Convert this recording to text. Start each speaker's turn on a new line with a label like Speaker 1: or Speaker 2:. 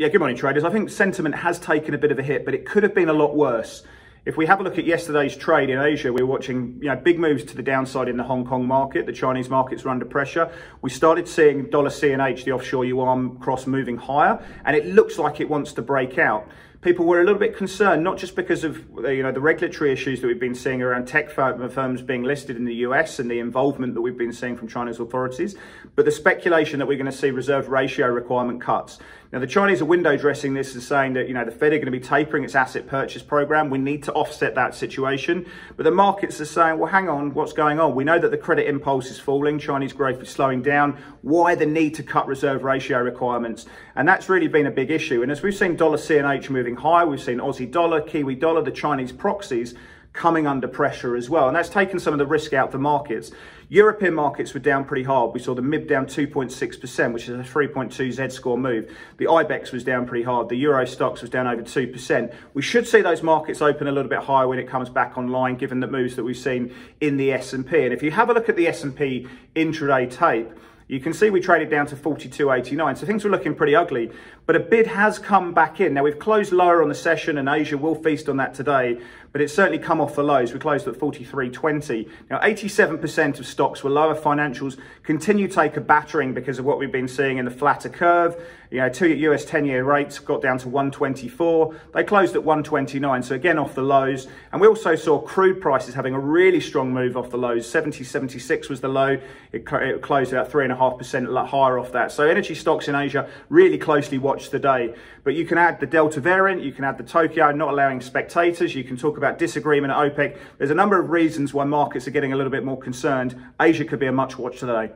Speaker 1: Yeah, good morning, traders. I think sentiment has taken a bit of a hit, but it could have been a lot worse. If we have a look at yesterday's trade in Asia, we are watching you know, big moves to the downside in the Hong Kong market. The Chinese markets were under pressure. We started seeing dollar CNH, the offshore yuan cross moving higher, and it looks like it wants to break out people were a little bit concerned, not just because of you know the regulatory issues that we've been seeing around tech firms being listed in the US and the involvement that we've been seeing from China's authorities, but the speculation that we're going to see reserve ratio requirement cuts. Now, the Chinese are window dressing this and saying that you know the Fed are going to be tapering its asset purchase program. We need to offset that situation, but the markets are saying, well, hang on, what's going on? We know that the credit impulse is falling, Chinese growth is slowing down. Why the need to cut reserve ratio requirements? And that's really been a big issue. And as we've seen dollar CNH moving moving higher. We've seen Aussie dollar, Kiwi dollar, the Chinese proxies coming under pressure as well. And that's taken some of the risk out of the markets. European markets were down pretty hard. We saw the MIB down 2.6%, which is a 3.2 Z score move. The IBEX was down pretty hard. The Euro Stoxx was down over 2%. We should see those markets open a little bit higher when it comes back online, given the moves that we've seen in the S&P. And if you have a look at the S&P intraday tape, you can see we traded down to 42.89, so things were looking pretty ugly. But a bid has come back in. Now, we've closed lower on the session, and Asia will feast on that today, but it's certainly come off the lows. We closed at 43.20. Now, 87% of stocks were lower. Financials continue to take a battering because of what we've been seeing in the flatter curve. You know, two US 10-year rates got down to 124. They closed at 129, so again off the lows. And we also saw crude prices having a really strong move off the lows. 70.76 was the low. It, closed about 3.5% higher off that. So energy stocks in Asia really closely watched watch today. But you can add the Delta variant, you can add the Tokyo not allowing spectators, you can talk about disagreement at OPEC. There's a number of reasons why markets are getting a little bit more concerned. Asia could be a much watch today.